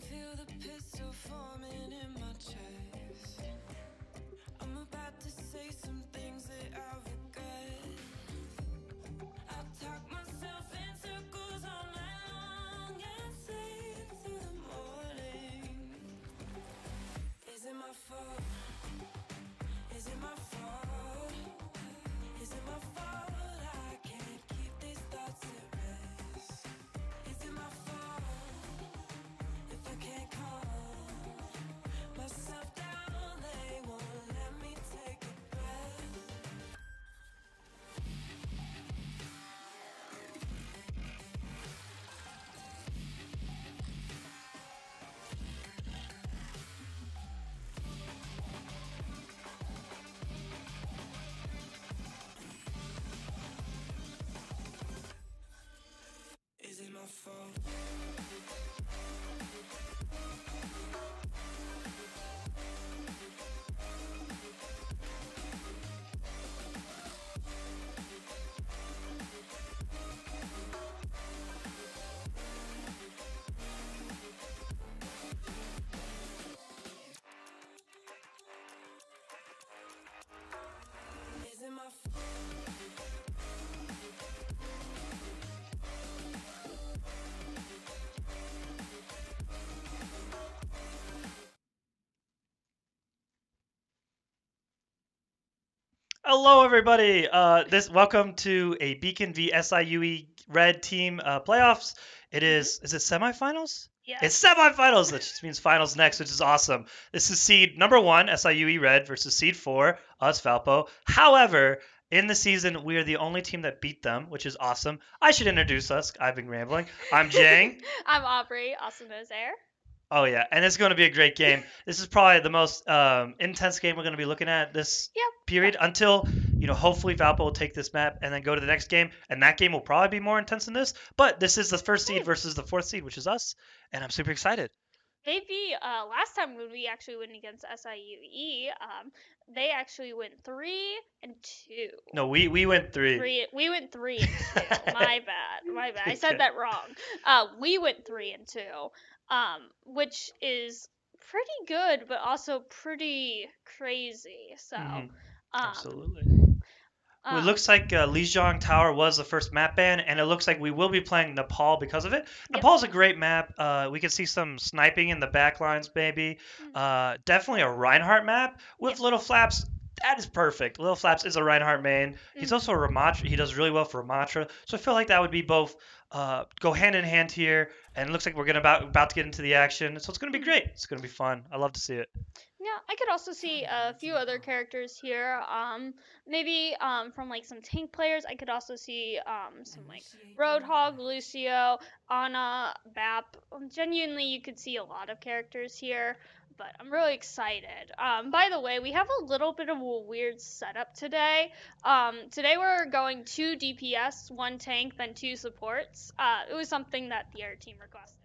feel the pistol forming in my chest. Hello, everybody. Uh, this welcome to a Beacon v SIUE Red Team uh, playoffs. It is is it semifinals? Yeah. It's semifinals. Just means finals next, which is awesome. This is seed number one, SIUE Red versus seed four, us Valpo. However, in the season, we are the only team that beat them, which is awesome. I should introduce us. I've been rambling. I'm Jang. I'm Aubrey, known as Air. Oh yeah, and it's going to be a great game. This is probably the most um, intense game we're going to be looking at this Yep. period until you know hopefully Valpo will take this map and then go to the next game, and that game will probably be more intense than this. But this is the first seed versus the fourth seed, which is us, and I'm super excited. Maybe uh, last time when we actually went against SIUE, um, they actually went three and two. No, we we went three. Three. We went three and two. my bad. My bad. I said that wrong. Uh, we went three and two, um, which is pretty good, but also pretty crazy. So, Mhm, um, Absolutely. Well, um, it looks like uh, Lijiang Tower was the first map ban, and it looks like we will be playing Nepal because of it. Yep. Nepal's a great map. Uh, we can see some sniping in the back lines, maybe. Mm. Uh, definitely a Reinhardt map with Yep. Little Flaps. That is perfect. Little Flaps is a Reinhardt main. He's Mhm. also a Ramattra. He does really well for Ramattra. So I feel like that would be both uh, go hand in hand here, and it looks like we're gonna about about to get into the action. So it's gonna be Mhm. great. It's gonna be fun. I love to see it. Yeah, I could also see a few other characters here. Um, maybe um from like some tank players. I could also see um some like Roadhog, Lucio, Ana, Bap. Um, genuinely, you could see a lot of characters here. But I'm really excited. Um, by the way, we have a little bit of a weird setup today. Um, today we're going two DPS, one tank, then two supports. Uh, it was something that the air team requested.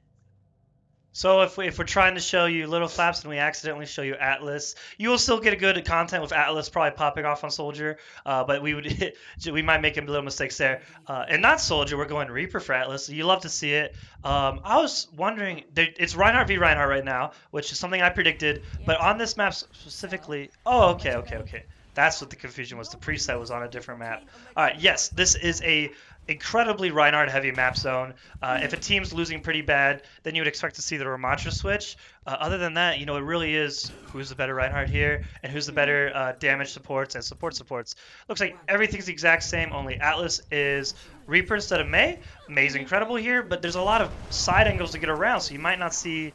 So if, we, if we're trying to show you Little Flaps and we accidentally show you Atlas, you will still get a good content with Atlas probably popping off on Soldier, uh, but we would we might make a little mistakes there. Uh, and not Soldier, we're going Reaper for Atlas. You love to see it. Um, I was wondering, it's Reinhardt v Reinhardt right now, which is something I predicted. But on this map specifically, oh okay okay okay, that's what the confusion was. The preset was on a different map. All right, yes, this is a incredibly Reinhardt heavy map zone. Uh, if a team's losing pretty bad, then you would expect to see the Ramattra switch. Uh, other than that, you know, it really is who's the better Reinhardt here and who's the better uh, damage supports and support supports. Looks like everything's the exact same, only Atlas is Reaper instead of Mei. Mei's incredible here, but there's a lot of side angles to get around, so you might not see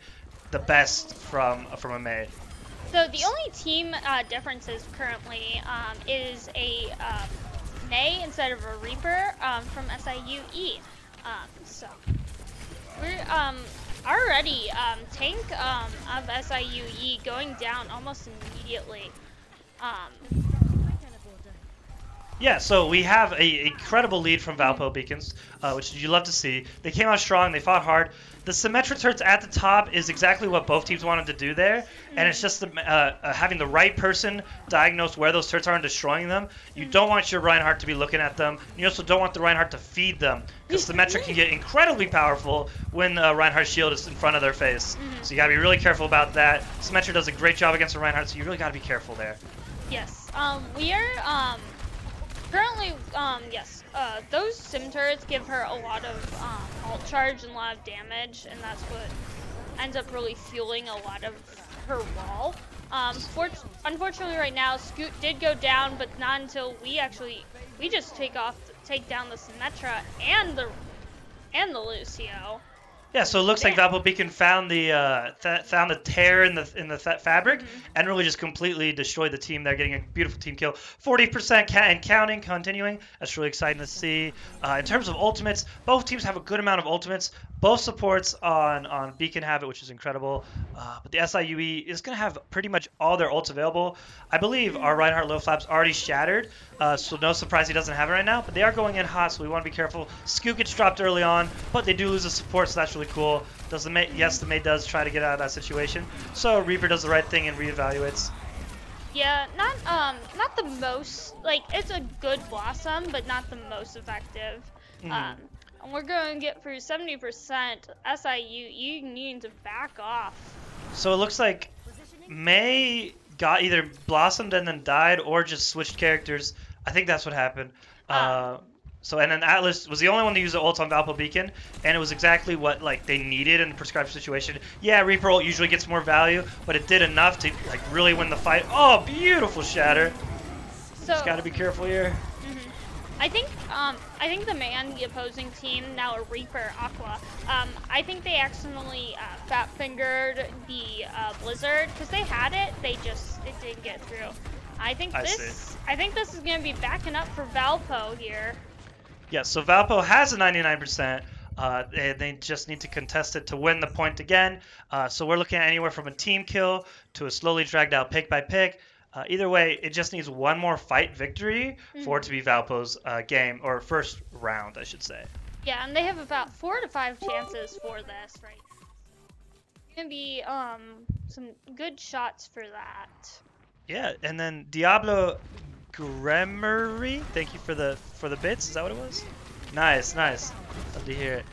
the best from from a Mei. So the only team uh, differences currently um, is a Mei instead of a Reaper um, from SIUE. Um, so we're um, already um, tank um, of SIUE going down almost immediately. Um, Yeah, so we have a incredible lead from Valpo Beacons, uh, which you love to see. They came out strong, they fought hard. The Symmetra turrets at the top is exactly what both teams wanted to do there, and it's just the, uh, uh, having the right person diagnose where those turrets are and destroying them. You don't want your Reinhardt to be looking at them. You also don't want the Reinhardt to feed them, because Symmetra can get incredibly powerful when uh, Reinhardt's shield is in front of their face. So you gotta be really careful about that. Symmetra does a great job against the Reinhardt, so you really gotta be careful there. yes, um, we are um, currently um, yes. Uh, those sim turrets give her a lot of um, alt charge and a lot of damage, and that's what ends up really fueling a lot of her wall. Um, fort- unfortunately, right now, Scoot did go down, but not until we actually we just take off, take down the Symmetra and the and the Lucio. Yeah, so it looks like Yeah. Valpo Beacon found the uh, th- found the tear in the in the th- fabric Mm-hmm. and really just completely destroyed the team. They're getting a beautiful team kill, 40% ca- and counting, continuing. That's really exciting to see. Uh, in terms of ultimates, both teams have a good amount of ultimates. Both supports on on Beacon have it, which is incredible. Uh, but the SIUE is going to have pretty much all their ults available. I believe our Reinhardt low flaps already shattered, uh, so no surprise he doesn't have it right now. But they are going in hot, so we want to be careful. Scoot gets dropped early on, but they do lose the support, so that's really cool. Does the Mei, yes, the Mei does try to get out of that situation. So Reaper does the right thing and reevaluates. Yeah, not um, not the most like it's a good blossom, but not the most effective. Mhm. Um, and we're going to get through 70%. SIU, you need to back off. So it looks like Mei got either blossomed and then died, or just switched characters. I think that's what happened. Uh, so and then Atlas was the only one to use the ult on Valpo Beacon, and it was exactly what like they needed in the prescribed situation. Yeah, Reaper ult usually gets more value, but it did enough to like really win the fight. Oh, beautiful shatter. So Just gotta be careful here. I think um, I think the man, the opposing team, now a Reaper Aqua. Um, I think they accidentally uh, fat fingered the uh, Blizzard because they had it. They just it didn't get through. I think I this. see. I think this is gonna be backing up for Valpo here. Yeah, so Valpo has a 99%. Uh, they, they just need to contest it to win the point again. Uh, so we're looking at anywhere from a team kill to a slowly dragged out pick by pick. Uh, either way, it just needs one more fight victory for it to be Valpo's uh, game, or first round, I should say. Yeah, and they have about four to five chances for this right now. It's gonna be um some good shots for that. Yeah, and then Diablo Gremery, thank you for the for the bits. Is that what it was? Nice, nice. Love to hear it.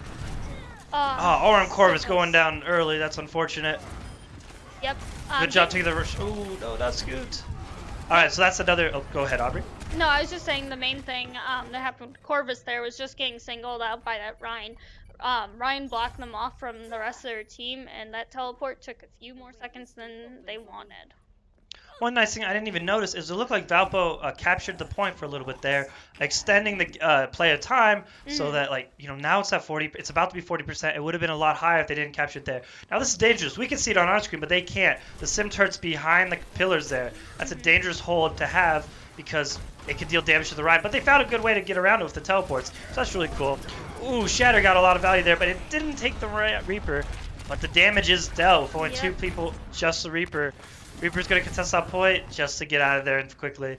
Um, Oh, Oren Corvus going down early. That's unfortunate. Yep. Um, Good job taking the rush. Ooh, no, that's good. All right, so that's another. Oh, go ahead, Aubrey. No, I was just saying the main thing um, that happened with Corvus there was just getting singled out by that Rein. Um, Rein blocked them off from the rest of their team, and that teleport took a few more seconds than they wanted. One nice thing I didn't even notice is it looked like Valpo uh, captured the point for a little bit there, extending the uh, play of time so Mhm. that like you know now it's at 40. It's about to be 40%. It would have been a lot higher if they didn't capture it there. Now this is dangerous. We can see it on our screen, but they can't. The sim turret's behind the pillars there. That's a dangerous hold to have because it could deal damage to the ride. But they found a good way to get around it with the teleports. So that's really cool. Ooh, Shatter got a lot of value there, but it didn't take the Reaper. But the damage is dealt with only two people, just the Reaper. Reaper's gonna contest that point just to get out of there quickly.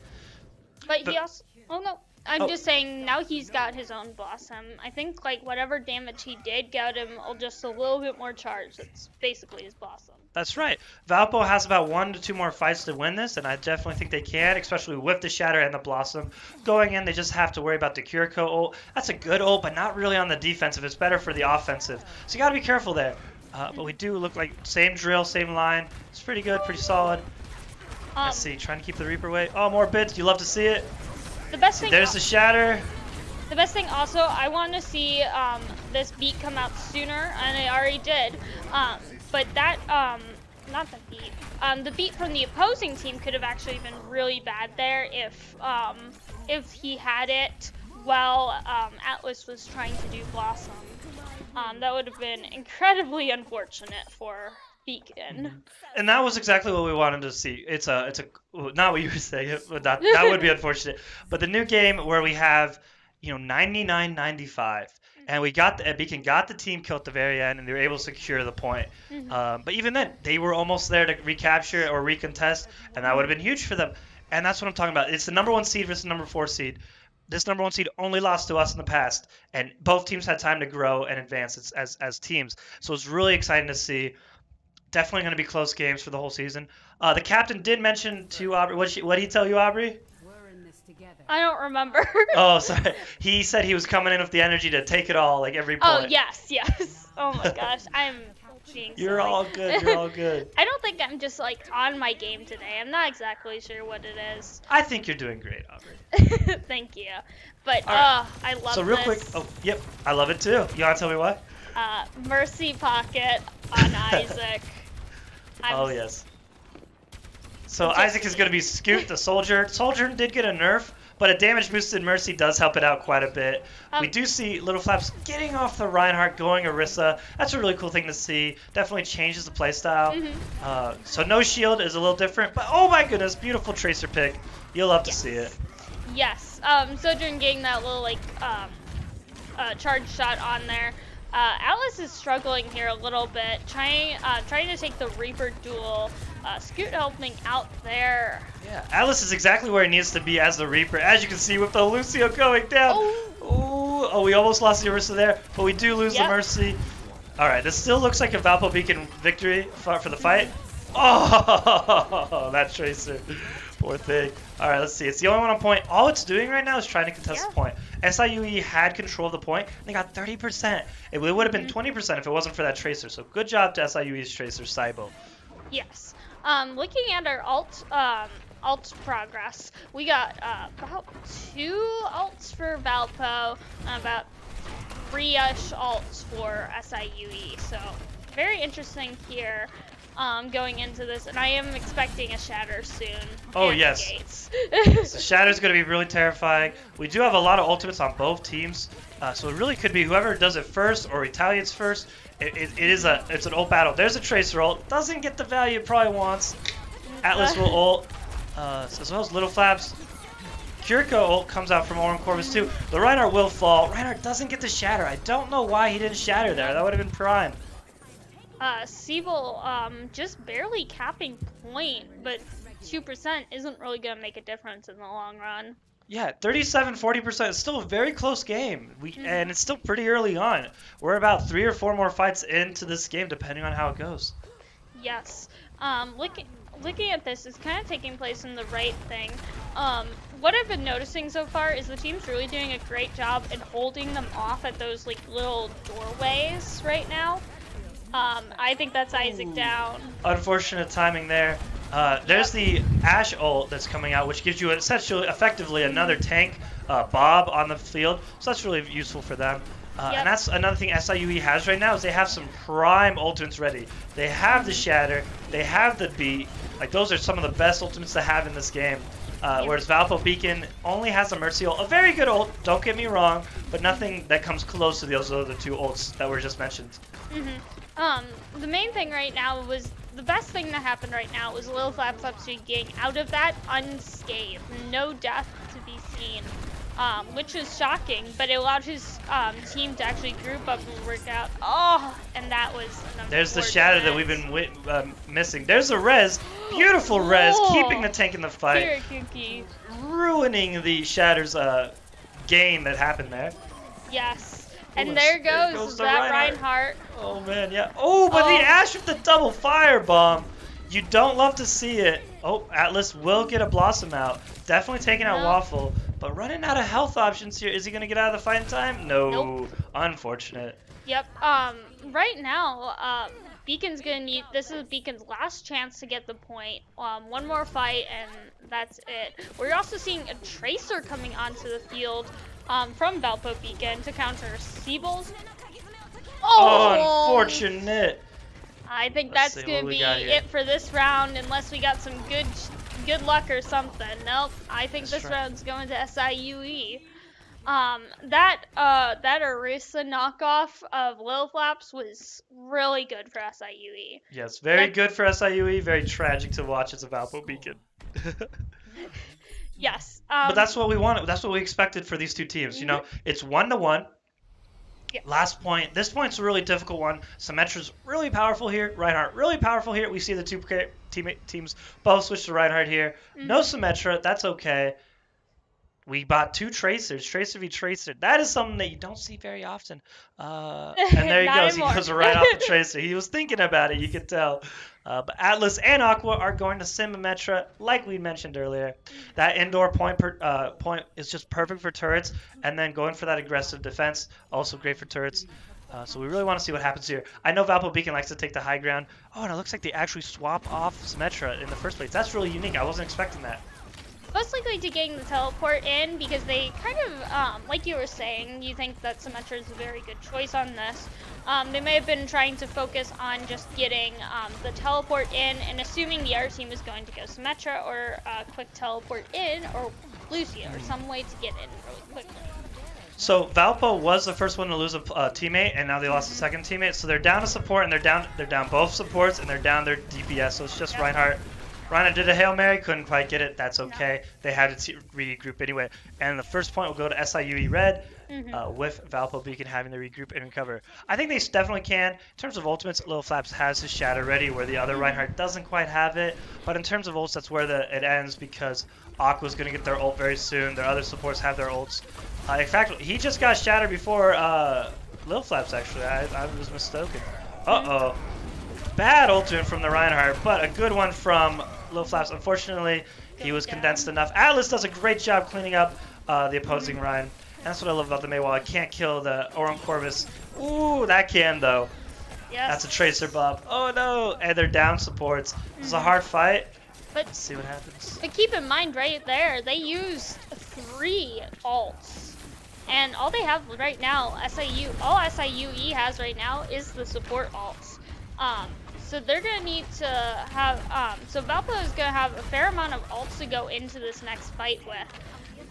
But But- he also. Oh no. I'm Oh. just saying now he's got his own blossom. I think like whatever damage he did got him just a little bit more charge. That's basically his blossom. That's right. Valpo has about one to two more fights to win this, and I definitely think they can, especially with the Shatter and the Blossom. Going in, they just have to worry about the Kiriko ult. That's a good ult, but not really on the defensive. It's better for the offensive. So you got to be careful there. Uh, but we do look like same drill, same line. It's pretty good, pretty solid. Um, Let's see, trying to keep the Reaper away. Oh, more bits. You love to see it. the best thing. There's the Shatter. The best thing also, I want to see um, this beat come out sooner, and it already did. Um, but that, um, not the beat, um, the beat from the opposing team could have actually been really bad there if um, if he had it while um, Atlas was trying to do Blossom. Um, that would have been incredibly unfortunate for Beacon. And that was exactly what we wanted to see. It's a, it's a, not what you were saying, but that, that would be unfortunate. But the new game where we have, you know, 99-95, and we got the Beacon got the team kill at the very end, and they were able to secure the point. Mhm. Um, but even then, they were almost there to recapture or recontest, and that would have been huge for them. And that's what I'm talking about. It's the number one seed versus the number four seed. This number one seed only lost to us in the past, and both teams had time to grow and advance as as, as teams. So it's really exciting to see. Definitely going to be close games for the whole season. Uh, the captain did mention to Aubrey. What what did he tell you, Aubrey? We're in this together. I don't remember. Oh, sorry. He said he was coming in with the energy to take it all, like every point. oh yes, yes. Oh my gosh, I'm being You're silly. all good. You're all good. I don't think I'm just like on my game today. I'm not exactly sure what it is. I think you're doing great, Aubrey. Thank you. But right. uh, I love so real this. quick. Oh, yep. I love it too. You want to tell me why? Uh, Mercy Pocket on Isaac. I'm Oh yes. So Isaac is going to be Scoot the soldier. Soldier did get a nerf, but a damage boosted Mercy does help it out quite a bit. we Um, do see Little Flaps getting off the Reinhardt, going Orisa. That's a really cool thing to see. Definitely changes the playstyle. Mhm. Uh, so no shield is a little different, but oh my goodness, beautiful tracer pick. You'll love to see it. Yes. Um, Sojourn getting that little like um, uh, charge shot on there. Uh, Atlas is struggling here a little bit, trying uh, trying to take the Reaper duel. Uh, Scoot helping out there. Yeah, Atlas is exactly where he needs to be as the Reaper. As you can see with the Lucio going down. Oh. Ooh, oh, we almost lost the Orisa there, but we do lose Yep. the Mercy. All right, this still looks like a Valpo Beacon victory for, for the fight. Oh, that Tracer. Poor thing. All right, let's see. It's the only one on point. All it's doing right now is trying to contest Yeah. the point. SIUE had control of the point. They got 30%. It would have been Mhm. 20% if it wasn't for that Tracer. So good job to SIUE's Tracer, Saibo. Yes. Um, looking at our alt um, alt progress, we got uh, about two alts for Valpo, and about three-ish alts for SIUE. So very interesting here. Um, going into this, and I am expecting a shatter soon. Oh, yes. So Shatter's going to be really terrifying. We do have a lot of ultimates on both teams, uh, so it really could be whoever does it first or retaliates first. It, it, it is a it's an ult battle. There's a Tracer ult. Doesn't get the value it probably wants. Atlas will ult, uh, as well as Little Flaps. Kiriko ult comes out from Orin Corvus too. The Reinhardt will fall. Reinhardt doesn't get the shatter. I don't know why he didn't shatter there. That would have been prime. Uh, Siebel um, just barely capping point, but 2% isn't really going to make a difference in the long run. Yeah, 37 40% is still a very close game. We Mhm. and it's still pretty early on. We're about 3 or 4 more fights into this game depending on how it goes. Yes. Um, looking looking at this is kind of taking place in the right thing. Um, what I've been noticing so far is the team's really doing a great job in holding them off at those like little doorways right now. Um, I think that's Isaac Ooh. down. Unfortunate timing there. Uh, there's the Ash ult that's coming out, which gives you essentially, effectively, another tank, uh, Bob, on the field. So that's really useful for them. Uh, Yep. And that's another thing SIUE has right now is they have some prime ultimates ready. They have the Shatter, they have the Beat. Like those are some of the best ultimates to have in this game. Uh, Yep. Whereas Valpo Beacon only has a Mercy ult, a very good ult. Don't get me wrong, but nothing that comes close to those other two ults that were just mentioned. Hmm Um, the main thing right now was the best thing that happened right now was Lil Flap Flapsy getting out of that unscathed, no death to be seen, um, which was shocking. But it allowed his um, team to actually group up and work out. Oh, and that was. an There's the shatter that we've been wi- um, missing. There's a res, beautiful res, keeping the tank in the fight, Very kooky. ruining the shatter's uh, game that happened there. Yes. And and there s- there goes, goes that Reinhardt. Reinhardt. Oh man, yeah. Oh, but Oh. the Ash with the double fire bomb. You don't love to see it. Oh, Atlas will get a Blossom out. Definitely taking out No. Waffle, but running out of health options here. Is he gonna get out of the fight in time? No. Nope. Unfortunate. Yep. Um. Right now, um, Beacon's gonna need. This is Beacon's last chance to get the point. Um. One more fight, and that's it. We're also seeing a Tracer coming onto the field. Um, from Valpo Beacon to counter Siebel's. Oh, unfortunate. I think Let's that's gonna be it for this round, unless we got some good, good luck or something. Nope. I think That's this right. round's going to SIUE. Um, that uh, that Orisa knockoff of Lil Flaps was really good for. SIUE. Yes, very That- good for SIUE. Very tragic to watch as a Valpo Beacon. Yes. Um, but that's what we wanted. That's what we expected for these two teams. You know, it's one to one. Last point. This point's a really difficult one. Symmetra's really powerful here. Reinhardt really powerful here. We see the two teammate teams both switch to Reinhardt here. No Symmetra. That's okay. We bought two Tracers. Tracer v Tracer. That is something that you don't see very often. Uh, and there he goes. He goes right off the Tracer. He was thinking about it. You could tell. Uh, but Atlas and Aqua are going to Symmetra, like we mentioned earlier. That indoor point per, uh, point is just perfect for turrets, and then going for that aggressive defense, also great for turrets. Uh, so we really want to see what happens here. I know Valpo Beacon likes to take the high ground. Oh, and it looks like they actually swap off Symmetra in the first place. That's really unique. I wasn't expecting that. Most likely to getting the teleport in because they kind of, um, like you were saying, you think that Symmetra is a very good choice on this. Um, they may have been trying to focus on just getting um, the teleport in and assuming the other team is going to go Symmetra or uh, quick teleport in or Lucia or some way to get in really quickly. So Valpo was the first one to lose a uh, teammate, and now they lost a second teammate. So they're down a support, and they're down they're down both supports, and they're down their DPS. So it's just Yep. Reinhardt. Reinhardt did a hail mary, couldn't quite get it. That's okay. They had to regroup anyway. And the first point will go to SIUE Red, Mhm. uh, with Valpo Beacon having to regroup and recover. I think they definitely can. In terms of ultimates, Lil Flaps has his shatter ready, where the other Reinhardt doesn't quite have it. But in terms of ults, that's where the it ends because Aqua's gonna get their ult very soon. Their other supports have their ults. Uh, in fact, he just got shattered before uh, Lil Flaps, actually. I, I was mistaken. Uh-oh. Bad ultimate from the Reinhardt, but a good one from Lil Flaps. Unfortunately, he was condensed enough. Atlas does a great job cleaning up uh, the opposing Rein. And that's what I love about the Maywall. I can't kill the Orum Corvus. Ooh, that can, though. Yes. That's a Tracer buff. Oh, no. And they're down supports. It's a hard fight. But Let's see what happens. But keep in mind, right there, they used three alts. And all they have right now, SIU, all SIUE has right now is the support alts. Um, so they're gonna need to have. Um, so Valpo is gonna have a fair amount of ults to go into this next fight with.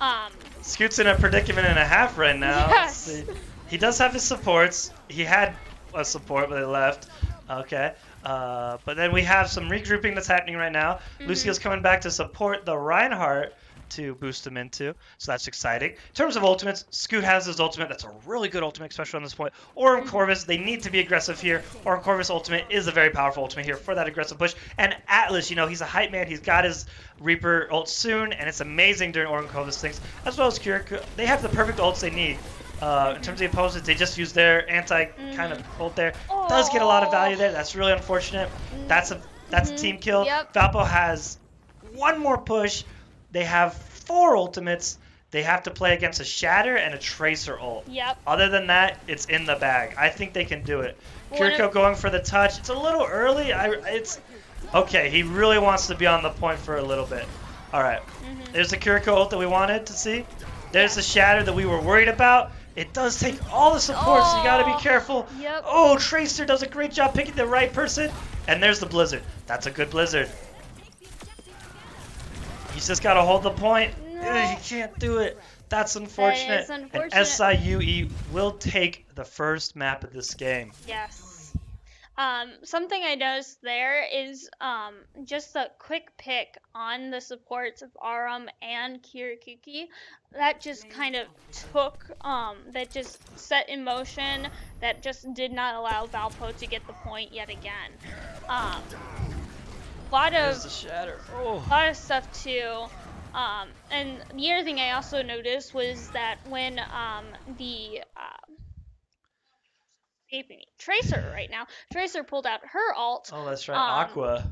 Um, Scoot's in a predicament and a half right now. Yes. He does have his supports. He had a support, but they left. Okay. Uh, but then we have some regrouping that's happening right now. Mhm. Lucio's coming back to support the Reinhardt to boost him into, so that's exciting. In terms of ultimates, Scoot has his ultimate. That's a really good ultimate, especially on this point. Orem Corvus, they need to be aggressive here. Orem Corvus ultimate is a very powerful ultimate here for that aggressive push. And Atlas, you know, he's a hype man. He's got his Reaper ult soon, and it's amazing during Orem Corvus things, as well as Kiriko. They have the perfect ults they need. Uh, in terms of the opponents, they just use their anti kind of ult there. Does get a lot of value there. That's really unfortunate. That's a that's a Mhm. team kill. Yep. Valpo has one more push. They have four ultimates. They have to play against a Shatter and a Tracer ult. Yep. Other than that, it's in the bag. I think they can do it. One Kiriko going for the touch. It's a little early. I it's okay. He really wants to be on the point for a little bit. All right. Mhm. There's the Kiriko ult that we wanted to see. There's the Shatter that we were worried about. It does take all the support, so you gotta be Oh. careful. Yep. Oh, Tracer does a great job picking the right person. And there's the Blizzard. That's a good Blizzard. He's just gotta hold the point. No. Ugh, he can't do it. That's unfortunate. is And. SIUE will take the first map of this game. Yes. Um, something I noticed there is um, just a quick pick on the supports of Aram and Kirikuki. That just kind of took, um, that just set in motion, that just did not allow Valpo to get the point yet again. Um, a lot of Shatter. Oh. a lot of stuff too. Um, and the other thing I also noticed was that when um, the uh, Tracer right now, Tracer pulled out her alt. Oh, that's right. Um, Aqua.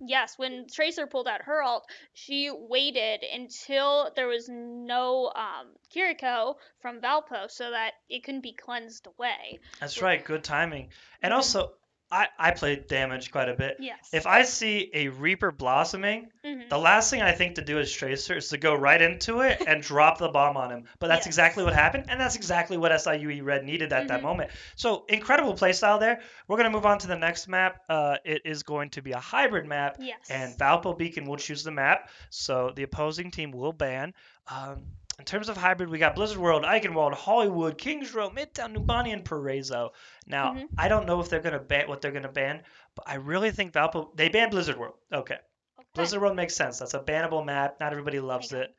Yes, when Tracer pulled out her alt, she waited until there was no um, Kiriko from Valpo so that it couldn't be cleansed away. That's right. Good timing. And Mhm. also, I, I play damage quite a bit. Yes. If I see a Reaper blossoming, Mhm. the last thing I think to do as Tracer is to go right into it and drop the bomb on him. But that's Yes. exactly what happened, and that's exactly what SIUE Red needed at that Mhm. moment. So incredible playstyle there. We're gonna move on to the next map. Uh, it is going to be a hybrid map, Yes. and Valpo Beacon will choose the map. So the opposing team will ban. Um, in terms of hybrid, we got Blizzard World, Eichenwald, Hollywood, Kings Row, Midtown, Numbani, and Paraiso. Now, Mhm. I don't know if they're gonna ban what they're gonna ban, but I really think Valpo they banned Blizzard World. Okay. Okay. Blizzard World makes sense. That's a bannable map. Not everybody loves it.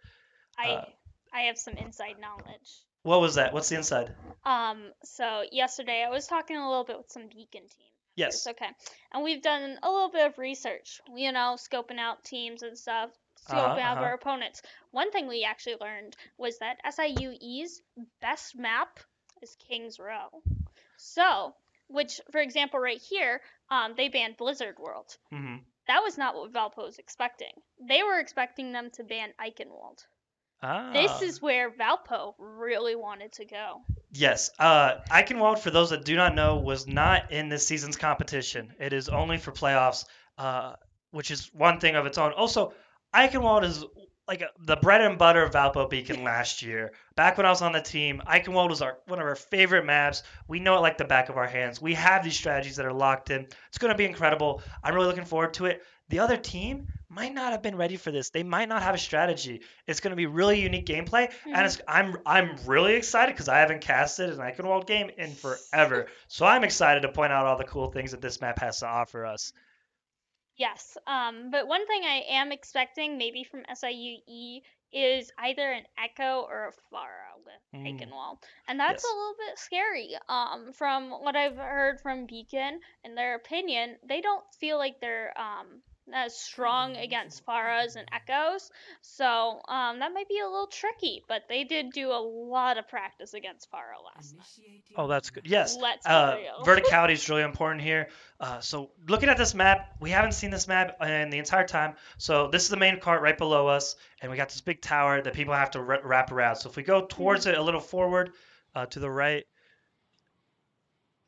I uh, I have some inside knowledge. What was that? What's the inside? Um, so yesterday I was talking a little bit with some Beacon team. Yes. Okay. And we've done a little bit of research, you know, scoping out teams and stuff, scoping Uh-huh, uh-huh. our opponents. One thing we actually learned was that SIUE's best map is King's Row. So, which, for example, right here, um, they banned Blizzard World. hmm That was not what Valpo was expecting. They were expecting them to ban Eichenwald. Ah. This is where Valpo really wanted to go. Yes. Uh, Eichenwald, for those that do not know, was not in this season's competition. It is only for playoffs, uh, which is one thing of its own. Also, Eichenwald is like a, the bread and butter of Valpo Beacon last year. Back when I was on the team, Eichenwald was our one of our favorite maps. We know it like the back of our hands. We have these strategies that are locked in. It's going to be incredible. I'm really looking forward to it. The other team might not have been ready for this. They might not have a strategy. It's going to be really unique gameplay, and mm-hmm. it's, I'm I'm really excited because I haven't casted an Eichenwald game in forever. So I'm excited to point out all the cool things that this map has to offer us. Yes, um, but one thing I am expecting maybe from SIUE is either an Echo or a Pharah with Mm. Eichenwald, and that's Yes. a little bit scary. Um, from what I've heard from Beacon, in their opinion, they don't feel like they're um as strong against Pharahs and Echoes, so um that might be a little tricky. But they did do a lot of practice against Pharah last night. Oh, that's good. Yes. Let's Uh, verticality is really important here. Uh, so looking at this map, we haven't seen this map in the entire time. So this is the main cart right below us, and we got this big tower that people have to wra- wrap around. So if we go towards it a little forward, uh, to the right,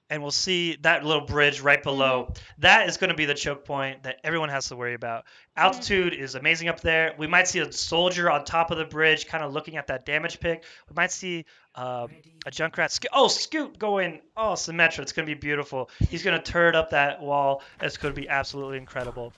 and we'll see that little bridge right below. That is going to be the choke point that everyone has to worry about. Altitude is amazing up there. We might see a soldier on top of the bridge, kind of looking at that damage pick. We might see um, a Junkrat. Sco- oh, Scoot going. Oh, Symmetra. It's going to be beautiful. He's going to turret up that wall. It's going to be absolutely incredible.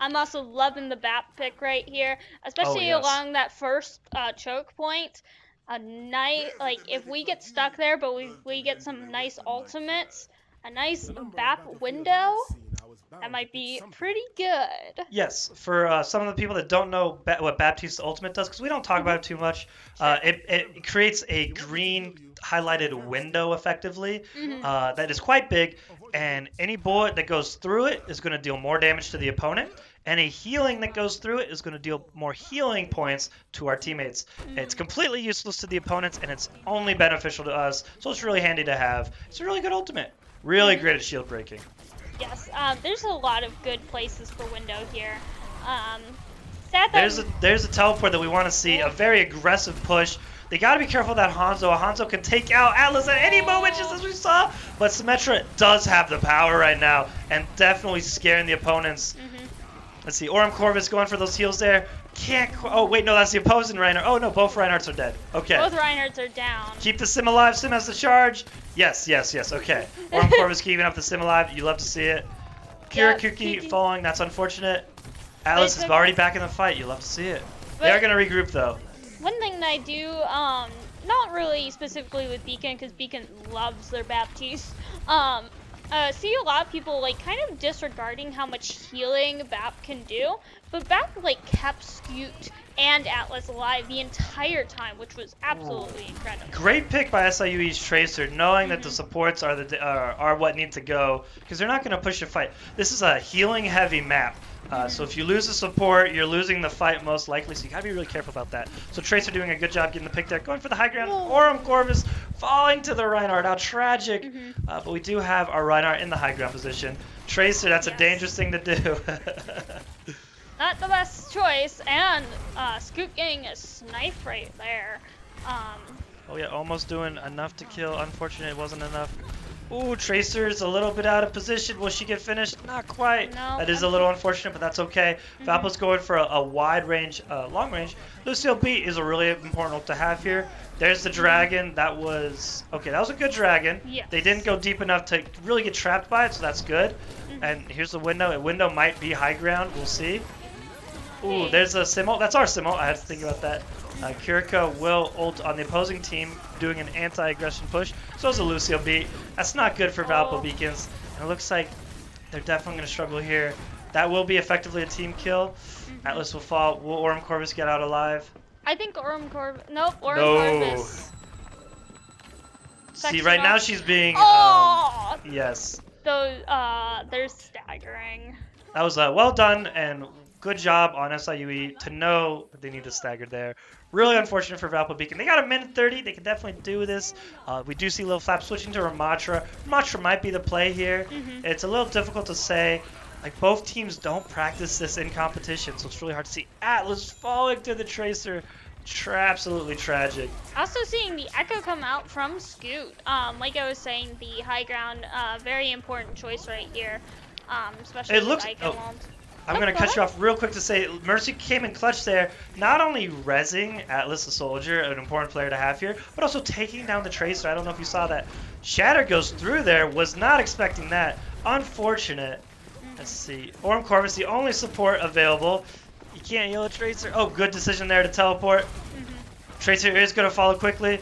I'm also loving the bat pick right here, especially yes. along that first uh, choke point. A nice, like if we get stuck there, but we we get some nice ultimates, a nice BAP window, that might be pretty good. Yes, for uh, some of the people that don't know ba- what Baptiste's ultimate does, because we don't talk about it too much, uh, it, it creates a green highlighted window effectively Mhm. uh, that is quite big, and any bullet that goes through it is going to deal more damage to the opponent, and a healing that goes through it is going to deal more healing points to our teammates. It's completely useless to the opponents, and it's only beneficial to us, so it's really handy to have. It's a really good ultimate. Really great at shield breaking. Yes, um, there's a lot of good places for window here. Um, There's a there's a teleport that we want to see. A very aggressive push. They got to be careful that Hanzo. Hanzo can take out Atlas at any moment, just as we saw. But Symmetra does have the power right now, and definitely scaring the opponents. Mhm. Let's see. Orem Corvus going for those heals there. Can't. qu- Oh wait, no, that's the opposing Reinhardt. Oh no, both Reinhardts are dead. Okay. both Reinhardts are down. Keep the sim alive. Sim has the charge. Yes, yes, yes. Okay. Orem Corvus keeping up the sim alive. You love to see it. Kirakuki falling. That's unfortunate. Alice is already back in the fight. You love to see it. They are going to regroup though. One thing that I do, um, not really specifically with Beacon, because Beacon loves their Baptiste, um, uh, see a lot of people like kind of disregarding how much healing BAP can do, but BAP like kept Scoot and Atlas alive the entire time, which was absolutely incredible. Great pick by SIUE's Tracer, knowing that the supports are the are, are what need to go because they're not going to push a fight. This is a healing heavy map. Uh, so if you lose the support, you're losing the fight most likely. So you gotta be really careful about that. So Tracer doing a good job getting the pick there, going for the high ground. Orem Corvus falling to the Reinhardt. How tragic! Mhm. Uh, but we do have our Reinhardt in the high ground position. Tracer, that's a dangerous thing to do. Not the best choice, and uh, Scoot getting a snipe right there. Um, Oh yeah, almost doing enough to kill. Unfortunately, it wasn't enough. Ooh, Tracer's a little bit out of position. Will she get finished? Not quite. No, that is a little unfortunate, but that's okay. Mm-hmm. Valpo's going for a, a wide range, uh, long range. Lucille B is a really important ult to have here. There's the mm-hmm. dragon. That was okay. That was a good dragon. Yes. They didn't go deep enough to really get trapped by it, so that's good. Mm-hmm. And here's the window. A window might be high ground. We'll see. Ooh, there's a Simo. That's our Simo. I had to think about that. Uh, Kiriko will ult on the opposing team, doing an anti-aggression push. So is a Lucio beat. That's not good for Valpo Oh. Beacons. And it looks like they're definitely going to struggle here. That will be effectively a team kill. Mm-hmm. Atlas will fall. Will Orm Corvus get out alive? I think Orm Corv. Nope, Orm No. Corvus. See, right now she's being. Um, Oh, yes. those uh, they're staggering. That was uh, well done and good job on SIUE to know that they need to stagger there. Really unfortunate for Valpo Beacon. They got a minute 30. They can definitely do this. Uh, we do see Lil Flap switching to Ramattra. Ramattra might be the play here. Mhm. It's a little difficult to say. Like both teams don't practice this in competition, so it's really hard to see. Atlas falling to the Tracer. Tra- absolutely tragic. Also seeing the echo come out from Scoot. Um, like I was saying, the high ground, uh, very important choice right here. Um, especially It looks- oh. I'm Oh, gonna cut you off real quick to say Mercy came in clutch there, not only rezzing Atlas the Soldier, an important player to have here, but also taking down the Tracer. I don't know if you saw that. Shatter goes through there, was not expecting that. Unfortunate. Let's see. Orm Corvus, the only support available. You can't heal a Tracer. Oh, good decision there to teleport. Mhm. Tracer is gonna follow quickly.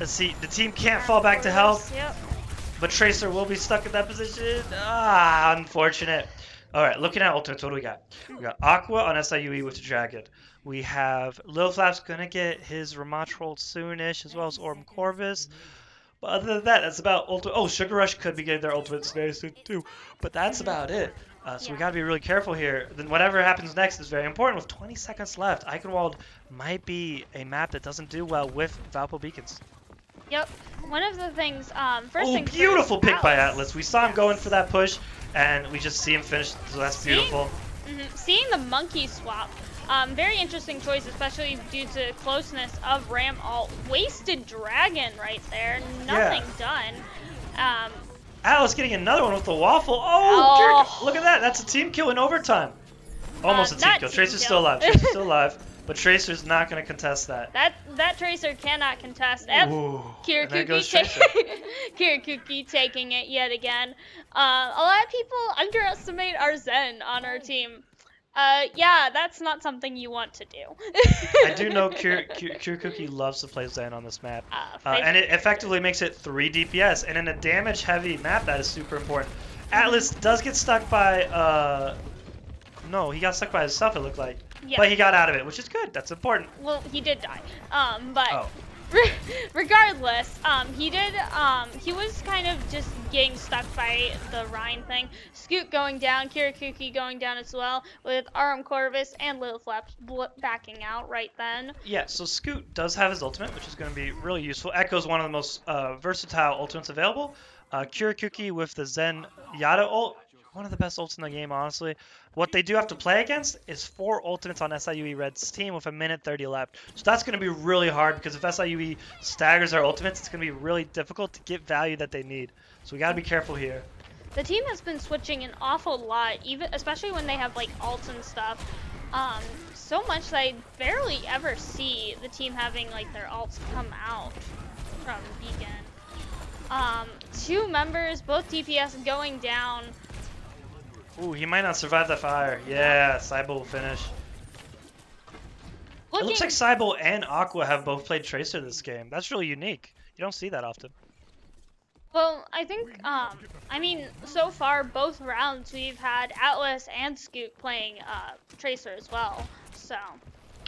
Let's see. The team can't fall back to health. Yep. But Tracer will be stuck in that position. Ah, unfortunate. All right, looking at ultimates, what do we got? We got Aqua on SIUE with the Dragon. We have Lil Flap's gonna get his Ramattra ult soonish, as well as Orm Corvus. But other than that, that's about ultimate. Oh, Sugar Rush could be getting their ultimate very soon too. But that's about it. Uh, so we gotta be really careful here. Then whatever happens next is very important. With 20 seconds left, Eichenwald might be a map that doesn't do well with Valpo Beacons. Yep. One of the things, um, first Oh, things beautiful first, pick by Atlas. We saw him going for that push, and we just see him finish. So that's See? beautiful. hmm Seeing the monkey swap, um, very interesting choice, especially due to closeness of Ram alt. Wasted dragon right there, nothing done. Um, Atlas getting another one with the waffle. Oh, Oh. Look at that. That's a team kill in overtime. Almost Uh, a team kill. team Tracer's kill. still alive. Tracer's still alive. But Tracer's not going to contest that. That that tracer cannot contest. F- Ooh. And there Kirakuki, goes ta- Tracer. Kirakuki taking it yet again. Uh, a lot of people underestimate our Zen on our team. Uh, yeah, that's not something you want to do. I do know Kir- Kir- Kirakuki loves to play Zen on this map. Uh, Uh, and it effectively makes it 3 DPS. And in a damage heavy map, that is super important. Atlas does get stuck by. Uh, no, he got stuck by himself, it looked like. Yeah. But he got out of it, which is good. That's important. well, he did die. Um, but Oh. regardless, um, he did. Um, he was kind of just getting stuck by the Rein thing. Scoot going down, Kirakuki going down as well, with Aram Corvus and Little Flaps backing out right then. Yeah, so Scoot does have his ultimate, which is going to be really useful. Echo's one of the most uh, versatile ultimates available. Uh, Kirakuki with the Zen Yada ult, one of the best ults in the game, honestly. What they do have to play against is four ultimates on SIUE Red's team with a minute 30 left. So that's going to be really hard because if SIUE staggers their ultimates, it's going to be really difficult to get value that they need. So we got to be careful here. The team has been switching an awful lot, even especially when they have like ults and stuff. Um, so much that I barely ever see the team having like their alts come out from Beacon. Um, two members, both DPS going down. Ooh, he might not survive the fire. Yeah, Cybo will finish. It looks like Cybo and Aqua have both played Tracer this game. That's really unique. You don't see that often. well, I think, um, I mean, so far both rounds we've had Atlas and Scoot playing uh, Tracer as well. So,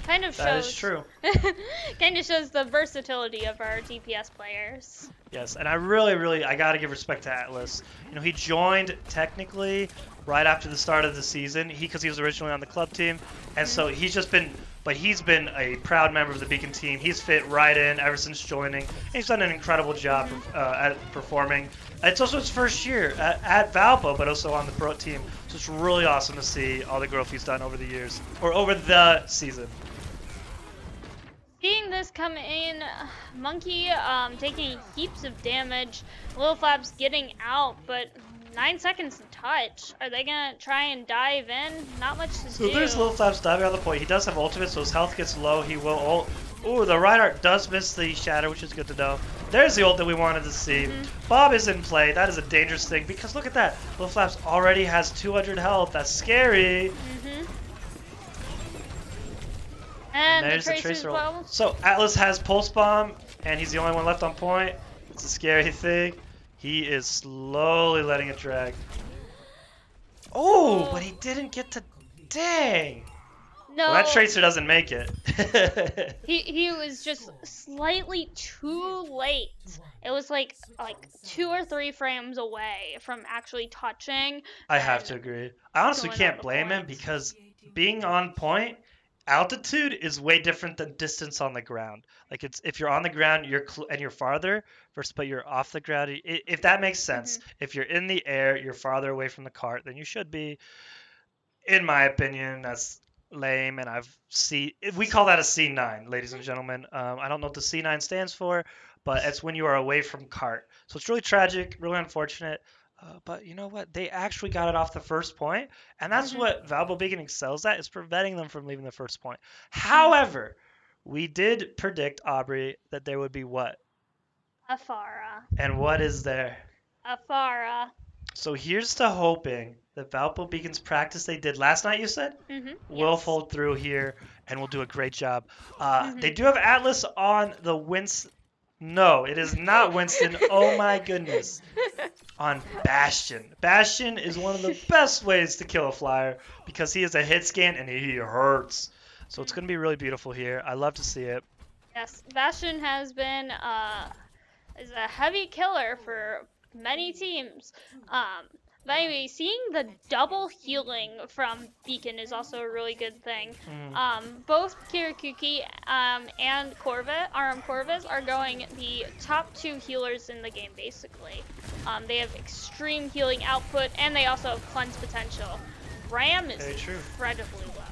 kind of shows. That is true. kind of shows the versatility of our DPS players. Yes, and I really, really, I gotta give respect to Atlas. You know, he joined technically right after the start of the season. He, because he was originally on the club team, and so he's just been, but he's been a proud member of the Beacon team. He's fit right in ever since joining. And he's done an incredible job uh, at performing. It's also his first year at, at Valpo, but also on the pro team. So it's really awesome to see all the growth he's done over the years, or over the season. Seeing this come in, Monkey um, taking heaps of damage, Little Flaps getting out, but nine seconds to touch. Are they gonna try and dive in? Not much to So do. there's Little Flaps diving on the point. He does have ultimate, so his health gets low. He will ult. Ooh, the Reinhardt does miss the shatter, which is good to know. There's the ult that we wanted to see. Mm-hmm. Bob is in play. That is a dangerous thing because look at that. Little Flaps already has 200 health. That's scary. hmm And And, there's the Tracer's tracer ult. So Atlas has pulse bomb, and he's the only one left on point. It's a scary thing. He is slowly letting it drag. Oh, Oh. but he oh. didn't get to. Dang. No, Well, that tracer doesn't make it. he he was just slightly too late. It was like like two or three frames away from actually touching. I have to agree. I honestly can't blame him because being on point, altitude is way different than distance on the ground. Like it's if you're on the ground, you're cl- and you're farther versus but you're off the ground. If that makes sense. Mm-hmm. If you're in the air, you're farther away from the cart than you should be. In my opinion, that's lame, and I've see we call that a C9, ladies and gentlemen. Um, I don't know what the C9 stands for, but it's when you are away from cart. So it's really tragic, really unfortunate. Uh, but you know what? They actually got it off the first point, and that's Mhm. what Valpo Beacon excels at is preventing them from leaving the first point. However, we did predict Aubrey that there would be what, a Pharah, and what is there? a Pharah. So here's to hoping that Valpo Beacon's practice they did last night. You said Mm-hmm. will fold through here, and we'll do a great job. Uh, Mhm. They do have Atlas on the Winston. No, it is not Winston. oh my goodness. on Bastion. Bastion is one of the best ways to kill a flyer because he is a hit scan and he hurts. So it's going to be really beautiful here. I love to see it. Yes, Bastion has been uh, is a heavy killer for many teams. Um, but anyway, seeing the double healing from Beacon is also a really good thing. Mm. Um, both Kirakuki um, and Corvette, Aram Corvus, are going the top two healers in the game, basically. Um, they have extreme healing output, and they also have cleanse potential. Ram is incredibly low.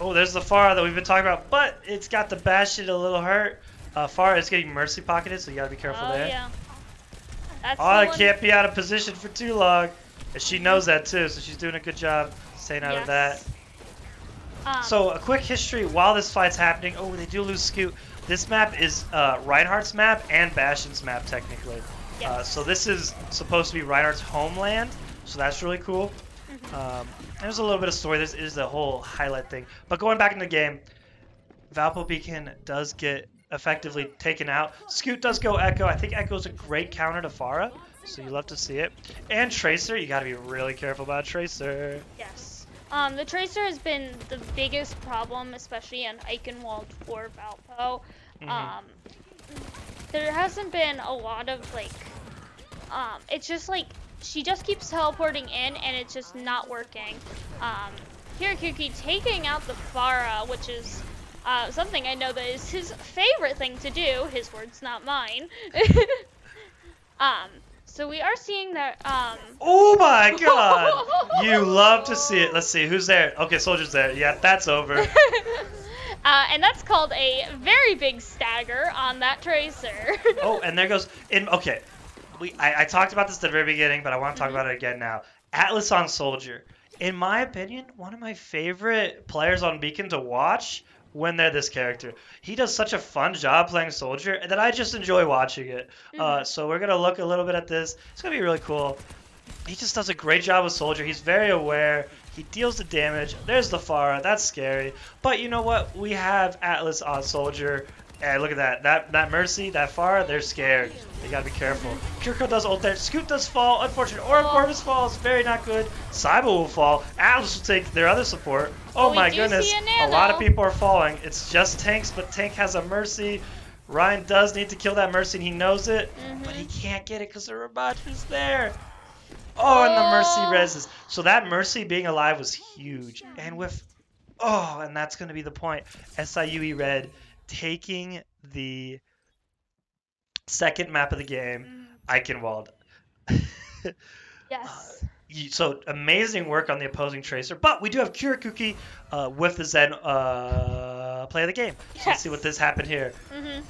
Oh, there's the Pharah that we've been talking about, but it's got the Bastion a little hurt. Uh, Pharah is getting Mercy pocketed, so you got to be careful oh, there. yeah. That's Oh, I can't be out of position for too long. And she knows that too, so she's doing a good job staying out of that. Um, So a quick history while this fight's happening. Oh, they do lose Scoot. This map is uh, Reinhardt's map and Bastion's map technically. Uh, so this is supposed to be Reinhardt's homeland, so that's really cool. Mm-hmm. Um, there's a little bit of story. This is the whole highlight thing. But going back in the game, Valpo Beacon does get effectively taken out. Scoot does go Echo. I think Echo is a great counter to Pharah, so you love to see it. And Tracer, you got to be really careful about Tracer. Yes. Um, the Tracer has been the biggest problem, especially in Eichenwald for Valpo. Mhm. Um, there hasn't been a lot of like, um, it's just like she just keeps teleporting in and it's just not working. Um, Kirakuki taking out the Pharah, which is uh, something I know that is his favorite thing to do. His words, not mine. um, so we are seeing that. Um, Oh my god! You love to see it. Let's see, who's there? Okay, Soldier's there. Yeah, that's over. uh, and that's called a very big stagger on that tracer. Oh, and there goes in. Okay, we I, I talked about this at the very beginning, but I want to talk Mhm. about it again now. Atlas on Soldier, in my opinion, one of my favorite players on Beacon to watch when they're this character. He does such a fun job playing Soldier that I just enjoy watching it. Uh, so we're gonna look a little bit at this. It's gonna be really cool. He just does a great job with Soldier. He's very aware. He deals the damage. There's the Pharah. That's scary. But you know what? We have Atlas on Soldier. And look at that. That that Mercy, that far, they're scared. They gotta be careful. Kirko does ult there. Scoot does fall. Unfortunate. Or Oh. Falls. Very not good. Saiba will fall. Atlas will take their other support. Oh Oh, we my goodness. a A lot of people are falling. It's just tanks, but Tank has a Mercy. Ryan does need to kill that Mercy, and he knows it, but he can't get it because the Rabachi's there. Oh, and the Mercy Oh. reses. So that Mercy being alive was huge. And with, oh, and that's going to be the point. SIUE Red taking the second map of the game, Eichenwald. yes. You- so amazing work on the opposing tracer, but we do have Kirakuki uh, with the Zen uh, play of the game. So let's see what this happened here. hmm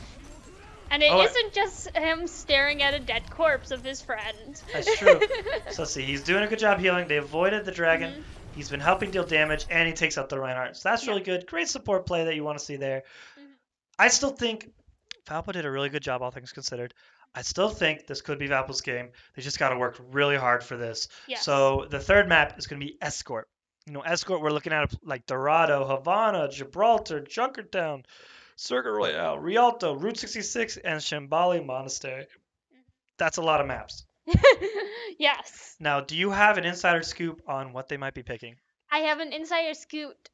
And it Oh, not just him staring at a dead corpse of his friend. That's true. So let's see, he's doing a good job healing. They avoided the dragon. Mhm. He's been helping deal damage, and he takes out the Reinhardt. So that's Yeah. really good. Great support play that you want to see there. I still think Valpo did a really good job, all things considered. I still think this could be Valpo's game. They just got to work really hard for this. Yes. So the third map is going to be Escort. You know, Escort, we're looking at like Dorado, Havana, Gibraltar, Junkertown, Circuit Royale, Rialto, Route 66, and Shambali Monastery. Mm-hmm. That's a lot of maps. yes. Now, do you have an insider scoop on what they might be picking? I have an insider scoot.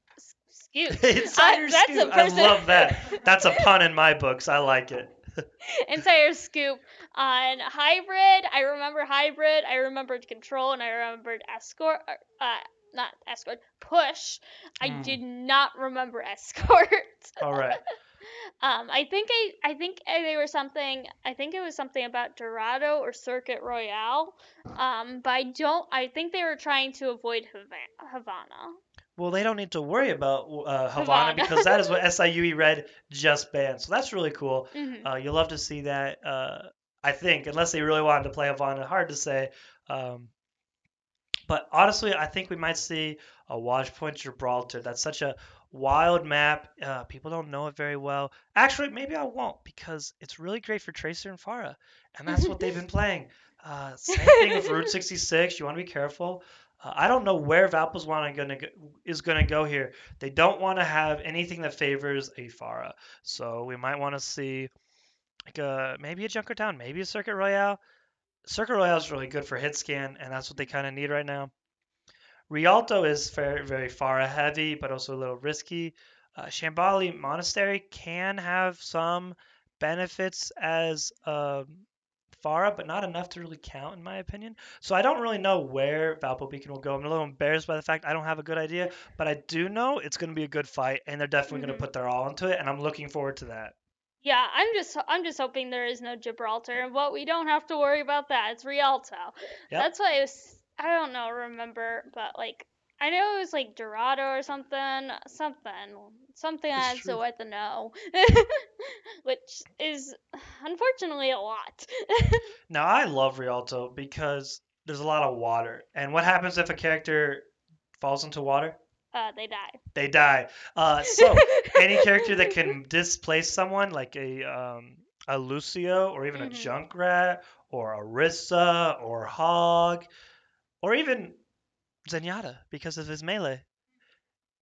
Insider Uh, that's a scoop. I love that. That's a pun in my books. I like it. Insider scoop on hybrid. I remember hybrid. I remembered control, and I remembered escort. Uh, not escort. Push. I Mm. did not remember escort. All right. Um, I think I, I think they were something. I think it was something about Dorado or Circuit Royale. Um, but I don't. I think they were trying to avoid Havana. Well, they don't need to worry about uh, Havana because that is what SIUE Red just banned. So that's really cool. Mhm. Uh, you'll love to see that. Uh, I think, unless they really wanted to play Havana, hard to say. Um, but honestly, I think we might see a Watchpoint Gibraltar. That's such a wild map. Uh, people don't know it very well. Actually, maybe I won't because it's really great for Tracer and Pharah, and that's what they've been playing. Uh, same thing with Route 66. You want to be careful. Uh, I don't know where Valpo's want gonna go, is gonna go here. They don't want to have anything that favors a Pharah, so we might want to see like a maybe a Junkertown, maybe a Circuit Royale. Circuit Royale is really good for hit scan, and that's what they kind of need right now. Rialto is very very Pharah heavy, but also a little risky. Uh, Shambali Monastery can have some benefits as um, Pharah, but not enough to really count, in my opinion. So I don't really know where Valpo Beacon will go. I'm a little embarrassed by the fact I don't have a good idea, but I do know it's going to be a good fight, and they're definitely going Mhm. to put their all into it, and I'm looking forward to that. Yeah, I'm just I'm just hoping there is no Gibraltar, but we don't have to worry about that. It's Rialto. Yep. That's why I was I don't know remember, but like I know it was like Dorado or something, something, something It's I had true. at the know, which is unfortunately a lot. Now I love Rialto because there's a lot of water. And what happens if a character falls into water? uh, they die. They die. Uh, so any character that can displace someone, like a um, a Lucio or even a Mhm. Junkrat or a Rissa or Hog or even Zenyatta because of his melee.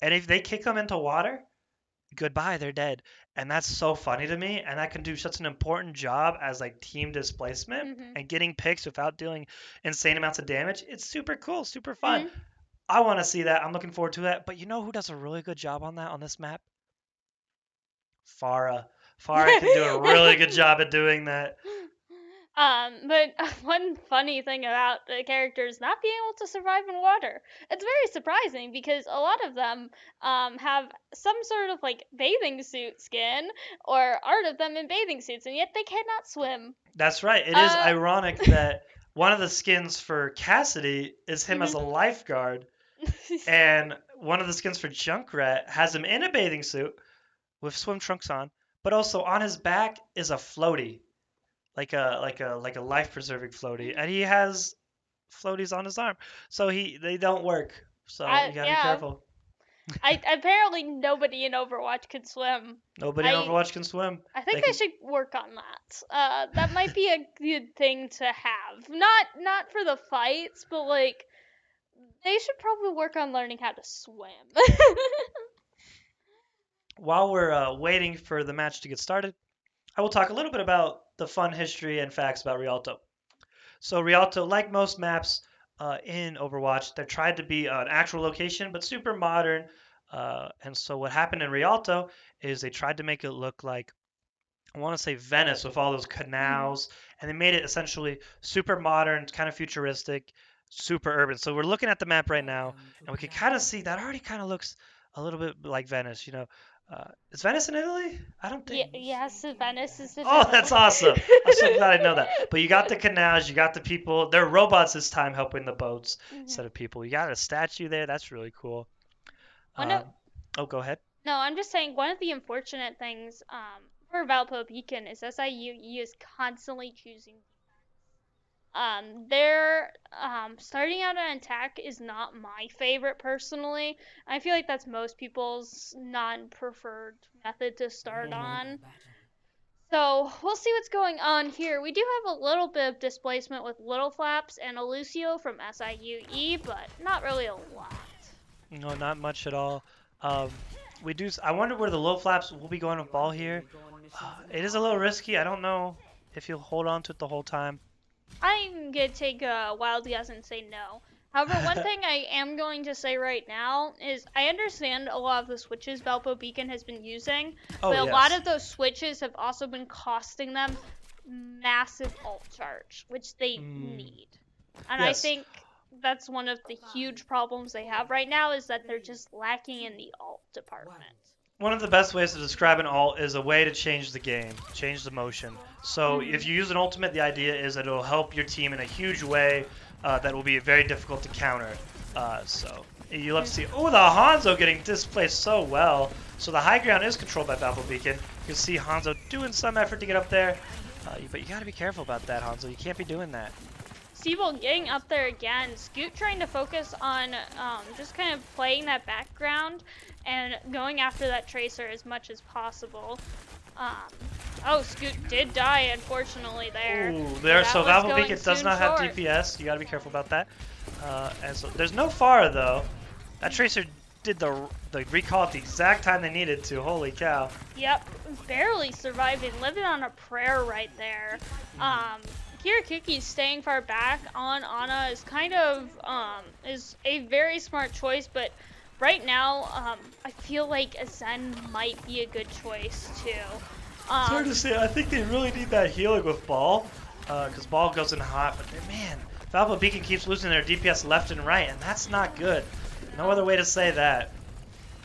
And if they kick them into water, goodbye, they're dead. And that's so funny to me. And that can do such an important job as like team displacement Mhm. and getting picks without doing insane amounts of damage. It's super cool, super fun. Mhm. I want to see that. I'm looking forward to that. But you know who does a really good job on that on this map? Pharah. Pharah can do a really good job at doing that. Um, but one funny thing about the characters not being able to survive in water, it's very surprising because a lot of them um, have some sort of like bathing suit skin or art of them in bathing suits, and yet they cannot swim. That's right. It is Uh, ironic that one of the skins for Cassidy is him as a lifeguard, and one of the skins for Junkrat has him in a bathing suit with swim trunks on, but also on his back is a floaty, like a like a like a life preserving floaty, and he has floaties on his arm, so he they don't work. So I- you gotta yeah. be careful. I apparently nobody in Overwatch can swim. Nobody in Overwatch can swim. I think They they, should work on that. Uh, that might be a good thing to have. Not not for the fights, but like they should probably work on learning how to swim. While we're uh, waiting for the match to get started, I will talk a little bit about the fun history and facts about Rialto. So Rialto, like most maps uh, in Overwatch, they tried to be an actual location, but super modern. Uh, and so what happened in Rialto is they tried to make it look like I want to say Venice with all those canals, and they made it essentially super modern, kind of futuristic, super urban. So we're looking at the map right now, and we can kind of see that already kind of looks a little bit like Venice. You know, uh, is Venice in Italy? I don't think. yes, Venice is. Oh, that's awesome! I'm so glad I know that. But you got the canals, you got the people. They're robots this time helping the boats Mhm. instead of people. You got a statue there. That's really cool. Of- Um, oh, go ahead. No, I'm just saying one of the unfortunate things um, for Valpo Beacon is SIU is constantly choosing. Um, their um, starting out on attack is not my favorite personally. I feel like that's most people's non-preferred method to start on. So we'll see what's going on here. We do have a little bit of displacement with Little Flaps and a Lucio from SIUE, but not really a lot. No, not much at all. Um, we do. s- I wonder where the low flaps will be going with ball here. Uh, it is a little risky. I don't know if you'll hold on to it the whole time. I'm gonna take a wild guess and say no. However, one thing I am going to say right now is I understand a lot of the switches Valpo Beacon has been using, Oh, but a yes. lot of those switches have also been costing them massive alt charge, which they Mm. need. And I think that's one of the huge problems they have right now is that they're just lacking in the alt department. One of the best ways to describe an ult is a way to change the game, change the motion. So Mhm. if you use an ultimate, the idea is that it'll help your team in a huge way uh, that will be very difficult to counter. Uh, so you love to see. Oh, the Hanzo getting displaced so well. So the high ground is controlled by Valpo Beacon. You can see Hanzo doing some effort to get up there, uh, but you got to be careful about that, Hanzo. You can't be doing that. Siebel getting up there again. Scoot trying to focus on um, just kind of playing that background and going after that tracer as much as possible. Um, oh, Scoot did die, unfortunately, there. Ooh, there. That So going Beacon does not have short. DPS. You got to be careful about that. Uh, and so there's no far, though. That Tracer did the the recall at the exact time they needed to. Holy cow! Yep, barely surviving, living on a prayer right there. Um, Kirakuki staying far back on Ana is kind of um, is a very smart choice, but right now um, I feel like a Zen might be a good choice too. It's hard Um, to say. I think they really need that healing with Ball, because Ball goes in hot. But man, Valpo Beacon keeps losing their DPS left and right, and that's not good. No other way to say that.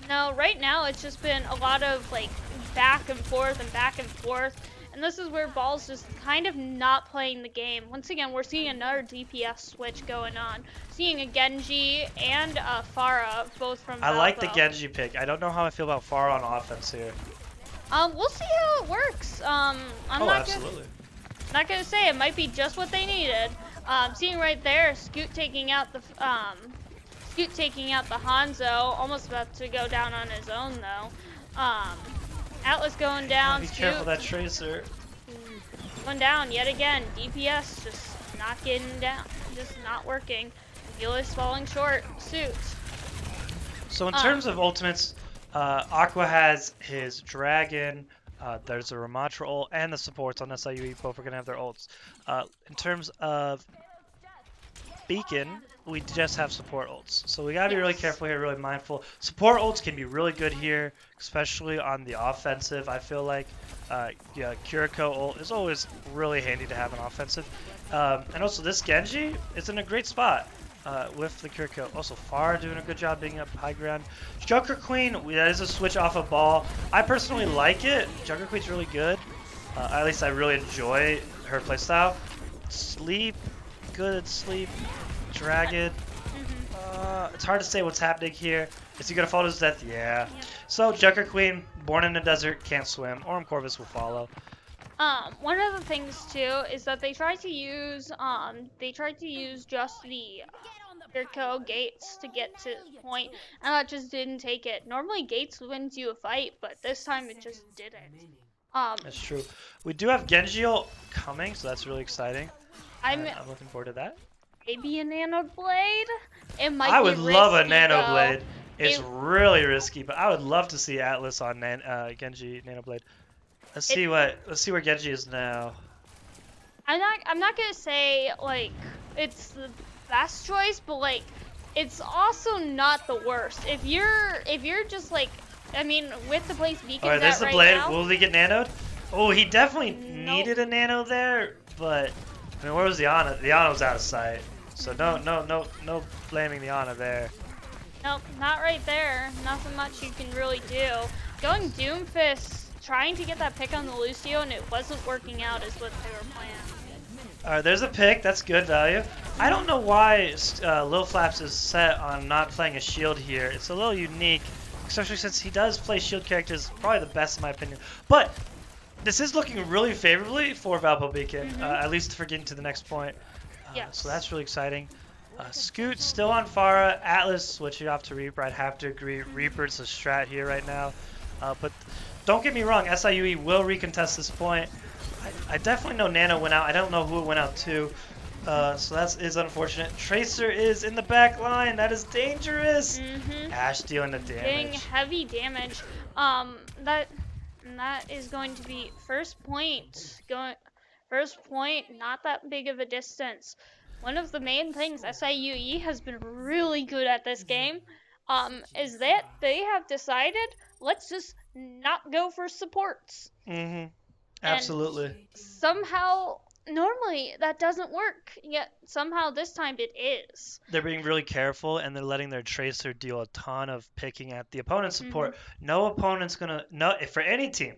no, right now it's just been a lot of like back and forth and back and forth, And this is where Ball's just kind of not playing the game. Once again, we're seeing another DPS switch going on. Seeing a Genji and a Pharah, both from I like the Genji pick. I don't know how I feel about Far on offense here. Um, we'll see how it works. Um, I'm oh, not gonna, absolutely. not gonna say it might be just what they needed. Um, seeing right there, Scoot taking out the um, Scoot taking out the Hanzo, almost about to go down on his own though. Um, Atlas going down. Be Scoot careful that Tracer. going down yet again. DPS just not getting down, just not working. Gillis falling short. Suits. So in Uh. terms of ultimates, uh, Aqua has his Dragon. Uh, there's a Ramattra ult and the supports on SIUE. Both are gonna have their ults. Uh, in terms of Beacon, we just have support ults. So we gotta be really careful here, really mindful. Support ults can be really good here, especially on the offensive. I feel like uh, yeah, Kiriko ult is always really handy to have an offensive. Um, and also this Genji is in a great spot uh, with the Kiriko. Also Far doing a good job being up high ground. Junker Queen, that is a switch off a ball. I personally like it. Junker Queen's really good. Uh, at least I really enjoy her playstyle. Sleep, good at sleep. Dragon. Uh, it's hard to say what's happening here. Is he gonna fall to his death? Yeah. Yeah. So Junker Queen, born in the desert, can't swim. Orm Corvus will follow. Um, one of the things too is that they tried to use um they tried to use just the Kirko gates to get to the point, and that just didn't take it. Normally Gates wins you a fight, but this time it just didn't. Um, That's true. We do have Genji ult coming, so that's really exciting. I'm I'm looking forward to that. maybe a nano blade. It might. I would love a Nano. Blade. It's It- really risky, but I would love to see Atlas on Nan- uh, Genji Nano Blade. Let's It- see what let's see where Genji is now. I'm not. I'm not gonna say like it's the best choice, but like it's also not the worst. If you're if you're just like, I mean, with the place Beacon's All right, there's the right blade. now, Will he get nanoed? Oh, he definitely Nope. needed a nano there, but I mean, where was the Ana? The Ana was out of sight, so no, no, no, no blaming the Ana there. Nope, not right there. Nothing much you can really do. Going Doomfist, trying to get that pick on the Lucio, and it wasn't working out is what they were planning. All right, there's a pick. That's good value. I don't know why uh, Lil Flaps is set on not playing a shield here. It's a little unique, especially since he does play shield characters probably the best in my opinion. But this is looking really favorably for Valpo Beacon, Mhm. uh, at least for getting to the next point. Uh, Yes. So that's really exciting. Uh, Scoot still on Farah. Atlas switching off to Reaper. I'd have to agree. Reaper's a strat here right now. Uh, but don't get me wrong, SIUE will recontest this point. I, I definitely know Nano went out. I don't know who it went out to. Uh, so that is unfortunate. Tracer is in the back line. That is dangerous. Mm-hmm. Ash dealing the damage. heavy damage. Um, that that is going to be first point. Going first point, not that big of a distance. One of the main things SIUE has been really good at this game, um, is that they have decided let's just not go for supports. Mm-hmm. Absolutely. Somehow, normally that doesn't work. Yet somehow this time it is. They're being really careful and they're letting their tracer deal a ton of picking at the opponent's mm-hmm. support. No opponent's gonna no if for any team,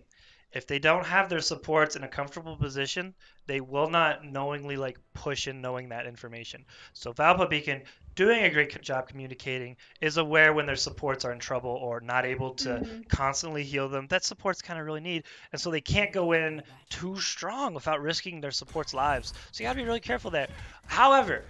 if they don't have their supports in a comfortable position, they will not knowingly like push in knowing that information. So Valpo Beacon doing a great job communicating is aware when their supports are in trouble or not able to Mhm. constantly heal them. That supports kind of really need, and so they can't go in too strong without risking their supports' lives. So you gotta be really careful there. However,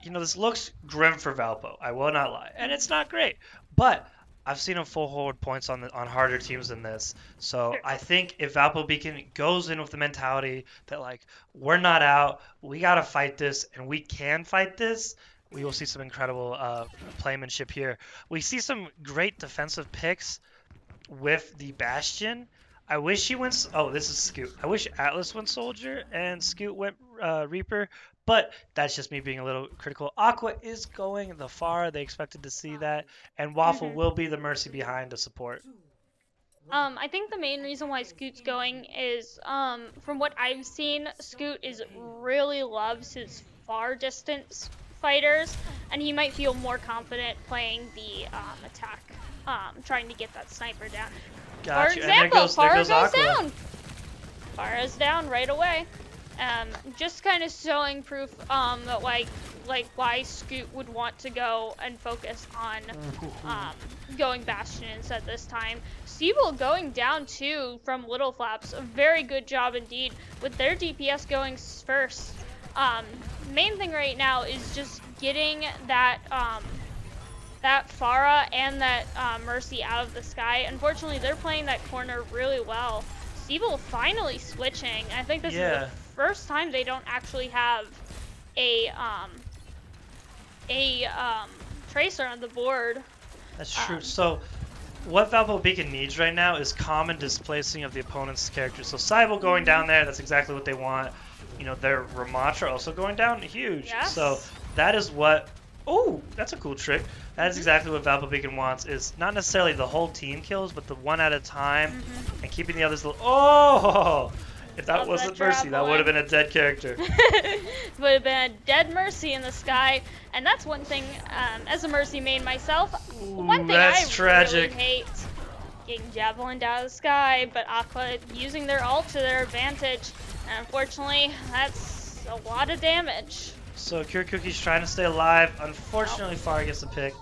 you know this looks grim for Valpo. I will not lie, and it's not great, but. I've seen them full hold points on the, on harder teams than this, so I think if Valpo Beacon goes in with the mentality that like we're not out, we gotta fight this, and we can fight this, we will see some incredible uh, playmanship here. We see some great defensive picks with the Bastion. I wish he went. Oh, this is Scoot. I wish Atlas went Soldier and Scoot went uh, Reaper, but that's just me being a little critical. Aqua is going the far. They expected to see that, and Waffle Mhm. will be the mercy behind to support. Um, I think the main reason why Scoot's going is, um, from what I've seen, Scoot is really loves his far distance fighters, and he might feel more confident playing the um, attack, um, trying to get that sniper down. Got For you. Example, goes, there Far goes goes down. Pharah's down right away. Um, just kind of showing proof um, that like like why Scoot would want to go and focus on um, going Bastions at this time. Siebel going down too from Little Flaps. A very good job indeed with their DPS going first. Um, main thing right now is just getting that um, that Pharah and that uh, Mercy out of the sky. Unfortunately, they're playing that corner really well. Siebel finally switching. I think this is the first time they don't actually have a um, a um, tracer on the board. That's true. Um, so, what Valpo Beacon needs right now is common displacing of the opponent's character. So, Cybele going down there, that's exactly what they want. You know, their Ramattra also going down, huge. Yes. So, that is what. Oh, that's a cool trick. That is exactly what Valpo Beacon wants. Is not necessarily the whole team kills, but the one at a time, and keeping the others. Oh, if that Love wasn't Mercy, that would have been a dead character. would have been a dead Mercy in the sky, and that's one thing. Um, as a Mercy main myself, one thing that's I tragic. really hate getting javelin out of the sky, but Aqua using their ult to their advantage, and unfortunately, that's a lot of damage. So Cure Cookie's trying to stay alive. Unfortunately, Far gets the pick.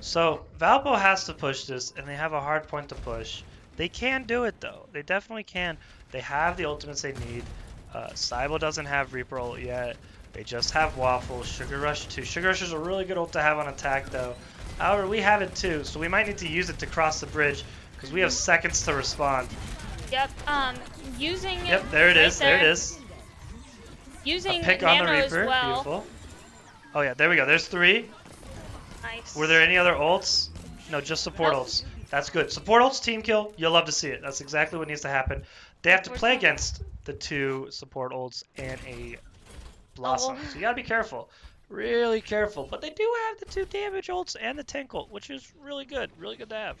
So Valpo has to push this, and they have a hard point to push. They can do it though. They definitely can. They have the ultimates they need. Uh, Cybele doesn't have Reaper ult yet. They just have Waffle. Sugar Rush too. Sugar Rush is a really good ult to have on attack though. However, we have it too, so we might need to use it to cross the bridge because we have seconds to respond. Yep. Um, using Yep, there it right is. There it is. Using A pick on the Nano Reaper. as well. Beautiful. Oh yeah, there we go. There's three. Nice. Were there any other ults? No, just support Nope. ults. That's good. Support ults, team kill. You'll love to see it. That's exactly what needs to happen. They have to play against the two support ults and a blossom. Oh. So you gotta be careful. Really careful. But they do have the two damage ults and the tank ult, which is really good. Really good to have.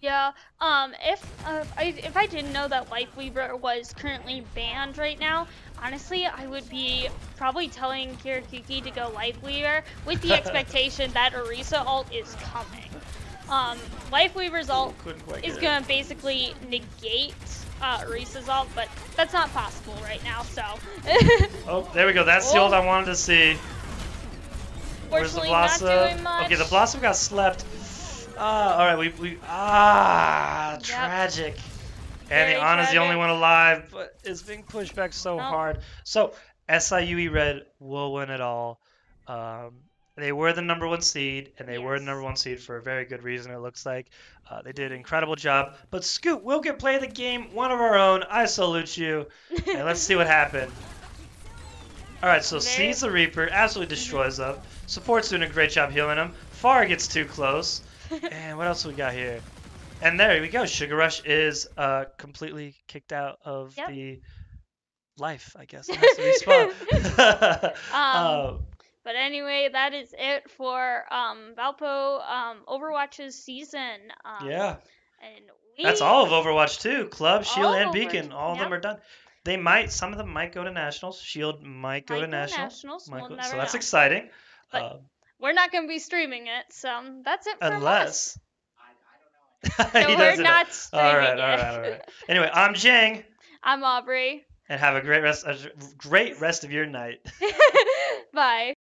Yeah. Um. If uh, I if I didn't know that Lifeweaver was currently banned right now, honestly, I would be probably telling Kirakuki to go Lifeweaver with the expectation that Orisa alt is coming. Um. Lifeweaver's ult Couldn't quite is gonna basically negate uh, Orisa's ult, but that's not possible right now. So. Oh, there we go. That's the ult I wanted to see. Where's the Fortunately, not blossom? doing much. Okay, the blossom got slept. Ah, all right. We we ah Yep. tragic. And Very the Ana's the only one alive, but it's being pushed back so Nope. hard. So SIUE Red will win it all. Um, they were the number one seed, and they were the number one seed for a very good reason. It looks like uh, they did an incredible job. But Scoot will get play the game, one of our own. I salute you. and let's see what happened. All right, so Very- sees the Reaper, absolutely destroys them. Support's doing a great job healing him. Far gets too close. And what else we got here? And there we go. Sugar Rush is uh, completely kicked out of Yep. the life, I guess. It has to respawn. Um, Um, But anyway, that is it for um, Valpo um, Overwatch's season. Um, yeah, And we, that's all of Overwatch too. Club, Shield, All and Beacon. Overwatch, All of them are done. They might. Some of them might go to nationals. Shield might go might to nationals. nationals. Might We'll go- so that's know. exciting. But Um, We're not going to be streaming it, so that's it from us. unless. No, He we're know. not streaming All right, it. all right, all right. Anyway, I'm Jing. I'm Aubrey. and have a great rest, a great rest of your night. Bye.